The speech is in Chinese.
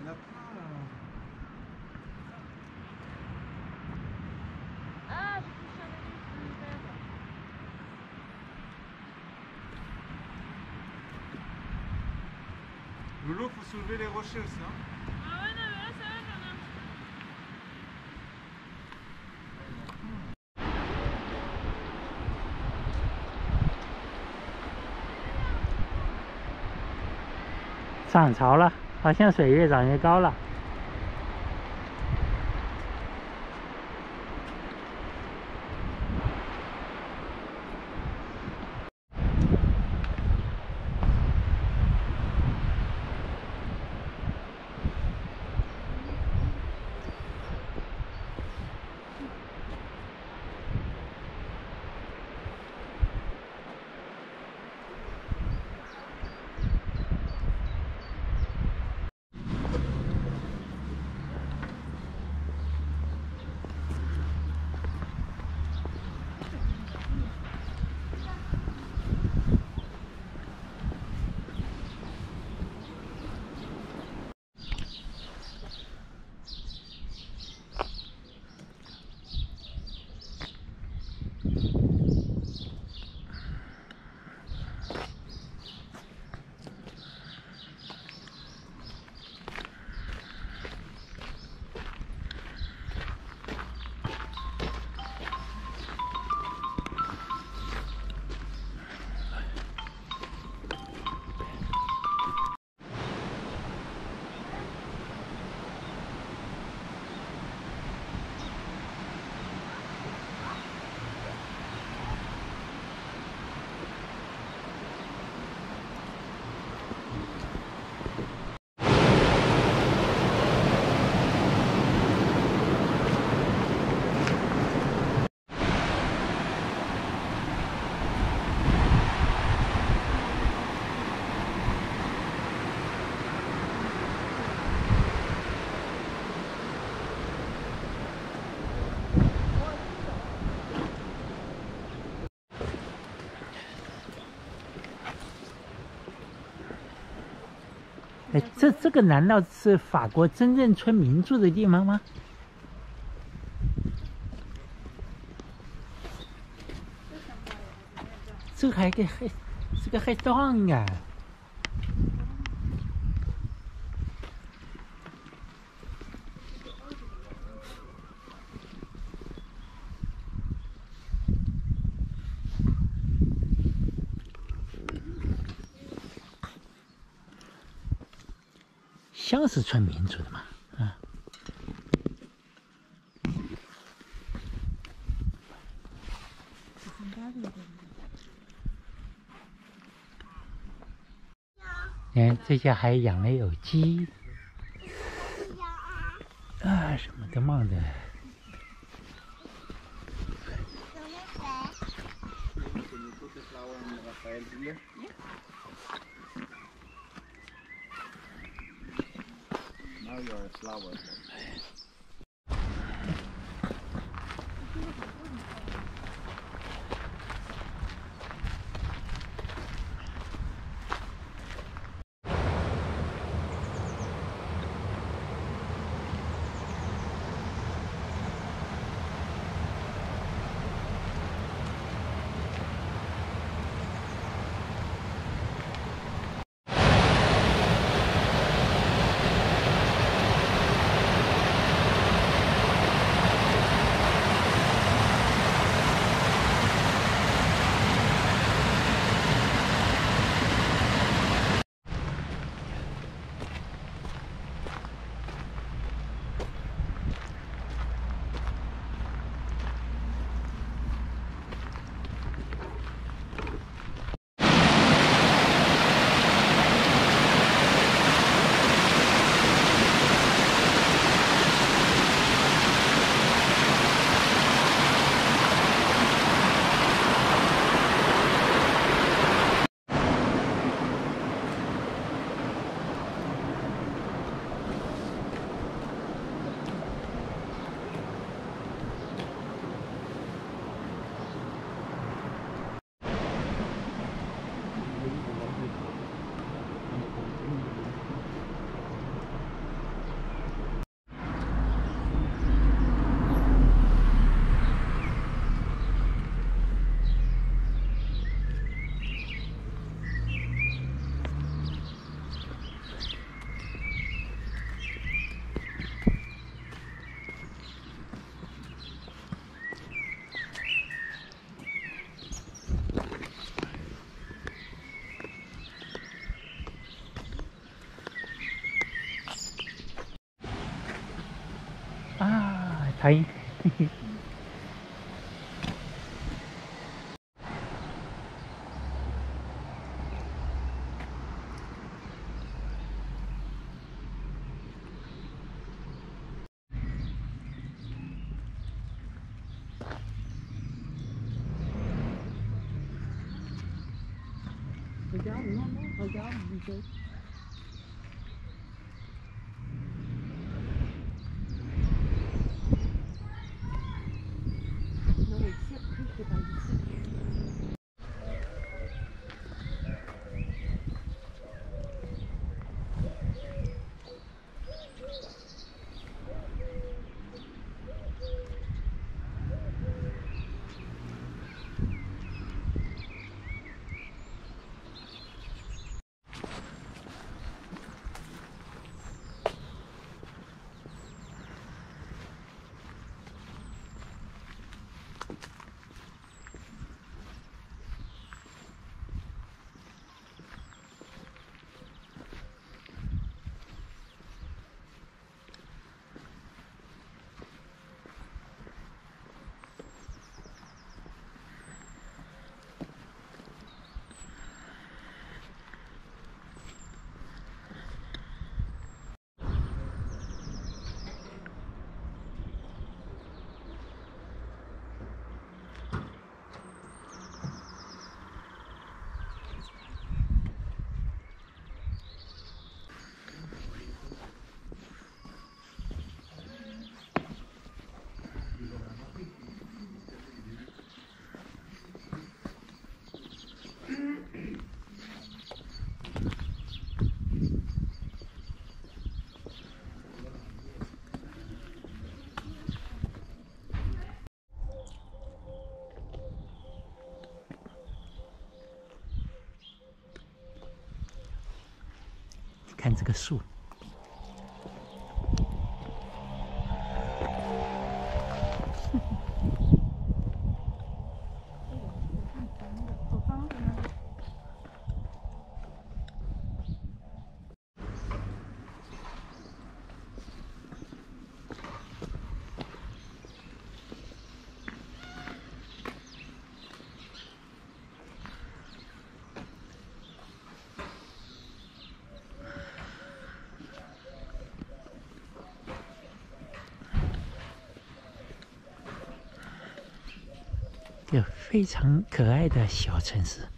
enough 涨潮了好像水越涨越高了。哎，这这个难道是法国真正村民住的地方吗？这还个还，是个还脏啊！像是村民住的嘛，啊！哎，这家还养了有鸡，啊，什么都忙的。You're a flower. thấy. Hãy subscribe cho kênh 看这个树，有非常可爱的小城市。